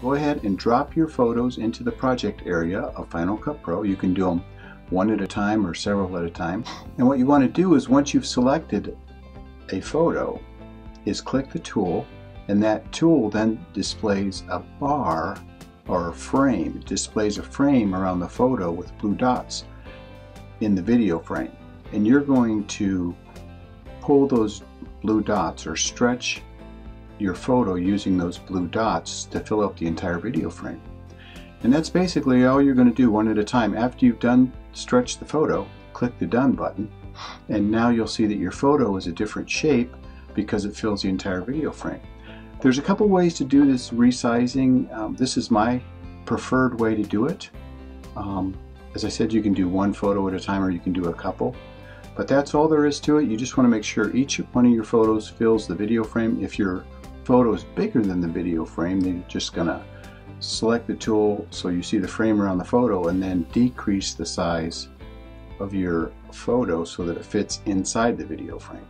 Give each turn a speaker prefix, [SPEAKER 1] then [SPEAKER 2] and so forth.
[SPEAKER 1] Go ahead and drop your photos into the project area of Final Cut Pro. You can do them one at a time or several at a time. And what you want to do is once you've selected a photo is click the tool and that tool then displays a bar or a frame. It displays a frame around the photo with blue dots in the video frame. And you're going to pull those blue dots or stretch your photo using those blue dots to fill up the entire video frame. And that's basically all you're going to do one at a time. After you've done stretch the photo, click the done button and now you'll see that your photo is a different shape because it fills the entire video frame. There's a couple ways to do this resizing. Um, this is my preferred way to do it. Um, as I said, you can do one photo at a time or you can do a couple. But that's all there is to it. You just want to make sure each one of your photos fills the video frame. If your photo is bigger than the video frame, then you're just to select the tool so you see the frame around the photo and then decrease the size of your photo so that it fits inside the video frame.